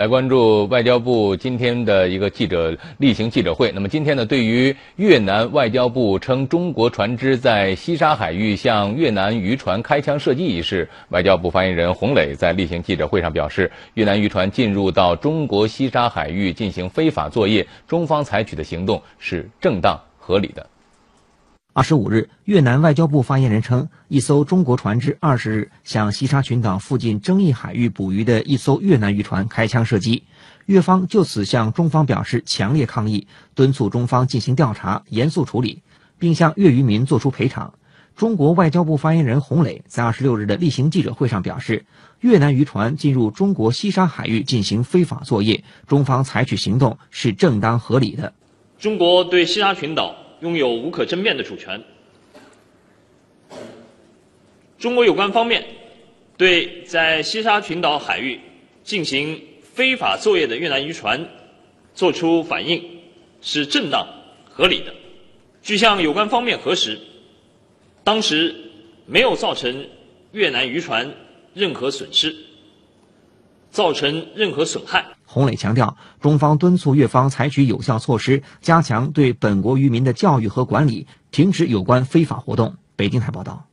来关注外交部今天的一个记者例行记者会。那么今天呢，对于越南外交部称中国船只在西沙海域向越南渔船开枪射击一事，外交部发言人洪磊在例行记者会上表示，越南渔船进入到中国西沙海域进行非法作业，中方采取的行动是正当合理的。二十五日，越南外交部发言人称，一艘中国船只二十日向西沙群岛附近争议海域捕鱼的一艘越南渔船开枪射击，越方就此向中方表示强烈抗议，敦促中方进行调查、严肃处理，并向越渔民作出赔偿。中国外交部发言人洪磊在二十六日的例行记者会上表示，越南渔船进入中国西沙海域进行非法作业，中方采取行动是正当合理的。中国对西沙群岛。拥有无可争辩的主权。中国有关方面对在西沙群岛海域进行非法作业的越南渔船作出反应是正当合理的。据向有关方面核实，当时没有造成越南渔船任何损失，造成任何损害。洪磊强调，中方敦促越方采取有效措施，加强对本国渔民的教育和管理，停止有关非法活动。北京台报道。